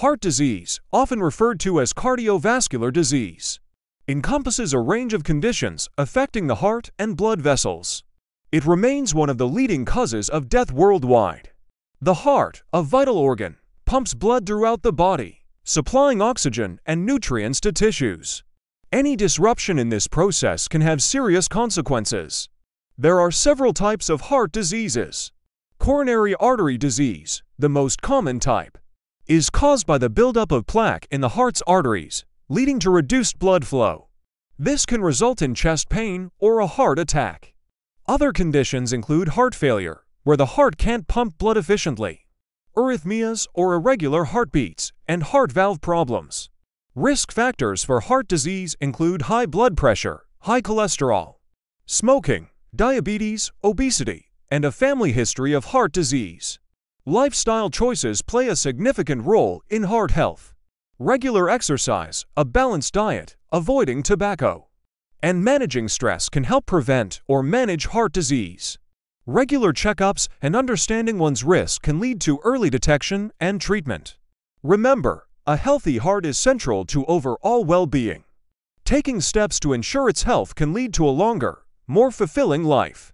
Heart disease, often referred to as cardiovascular disease, encompasses a range of conditions affecting the heart and blood vessels. It remains one of the leading causes of death worldwide. The heart, a vital organ, pumps blood throughout the body, supplying oxygen and nutrients to tissues. Any disruption in this process can have serious consequences. There are several types of heart diseases. Coronary artery disease, the most common type, is caused by the buildup of plaque in the heart's arteries, leading to reduced blood flow. This can result in chest pain or a heart attack. Other conditions include heart failure, where the heart can't pump blood efficiently, arrhythmias or irregular heartbeats, and heart valve problems. Risk factors for heart disease include high blood pressure, high cholesterol, smoking, diabetes, obesity, and a family history of heart disease. Lifestyle choices play a significant role in heart health. Regular exercise, a balanced diet, avoiding tobacco, and managing stress can help prevent or manage heart disease. Regular checkups and understanding one's risk can lead to early detection and treatment. Remember, a healthy heart is central to overall well-being. Taking steps to ensure its health can lead to a longer, more fulfilling life.